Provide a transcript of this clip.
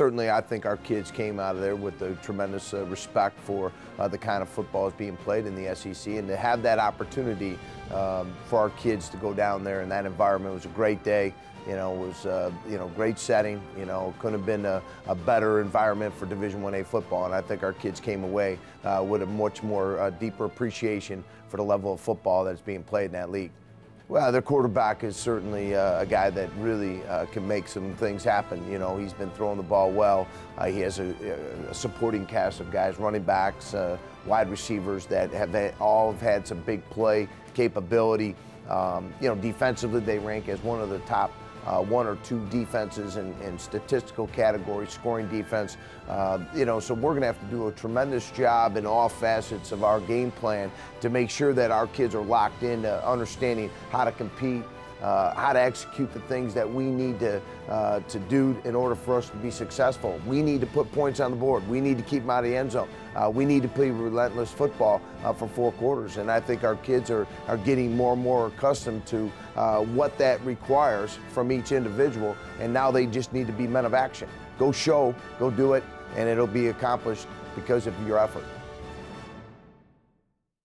certainly, I think our kids came out of there with a tremendous uh, respect for uh, the kind of football that's being played in the SEC, and to have that opportunity um, for our kids to go down there in that environment was a great day. You know, it was uh, you know great setting. You know, couldn't have been a, a better environment for Division One A football, and I think our kids came away uh, with a much more uh, deeper appreciation for the level of football that's being played in that league. Well, their quarterback is certainly uh, a guy that really uh, can make some things happen. You know, he's been throwing the ball well. Uh, he has a, a, supporting cast of guys, running backs, uh, wide receivers that have all have had some big play capability. Um, you know, defensively, they rank as one of the top uh, one or two defenses in, in statistical categories, scoring defense. Uh, you know, so we're going to have to do a tremendous job in all facets of our game plan to make sure that our kids are locked into understanding how to compete uh, how to execute the things that we need to, uh, to do in order for us to be successful. We need to put points on the board. We need to keep them out of the end zone. Uh, we need to play relentless football uh, for four quarters. And I think our kids are, are getting more and more accustomed to uh, what that requires from each individual. And now they just need to be men of action. Go show, go do it, and it'll be accomplished because of your effort.